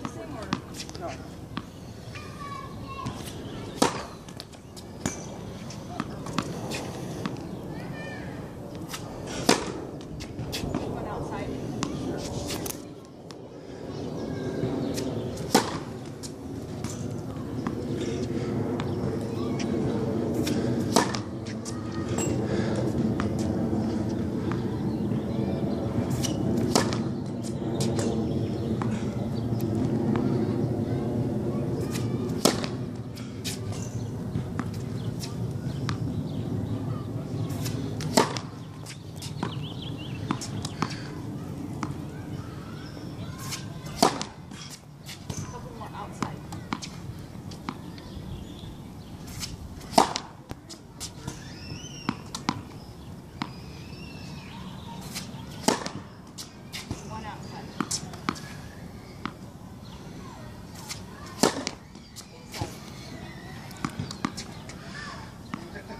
practicing or? No.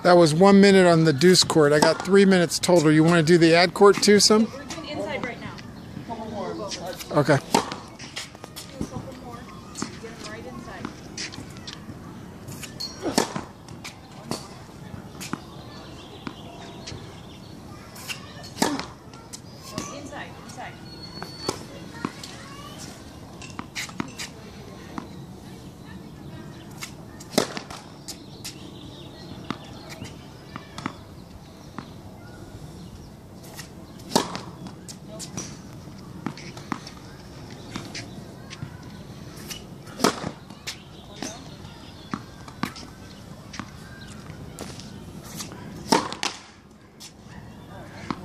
That was one minute on the deuce court. I got three minutes total. You want to do the ad court too, some? We're doing inside right now. Okay. Inside. Inside,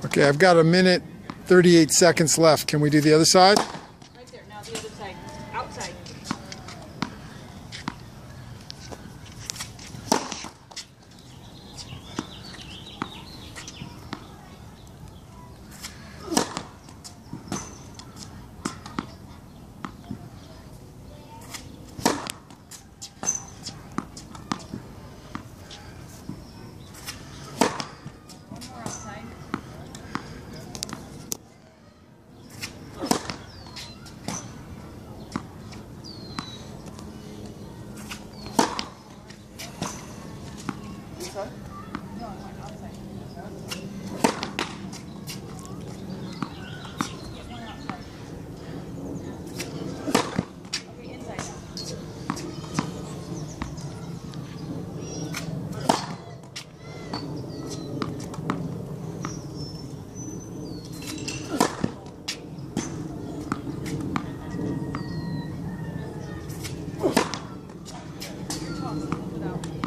Okay, I've got a minute, 38 seconds left. Can we do the other side? possible without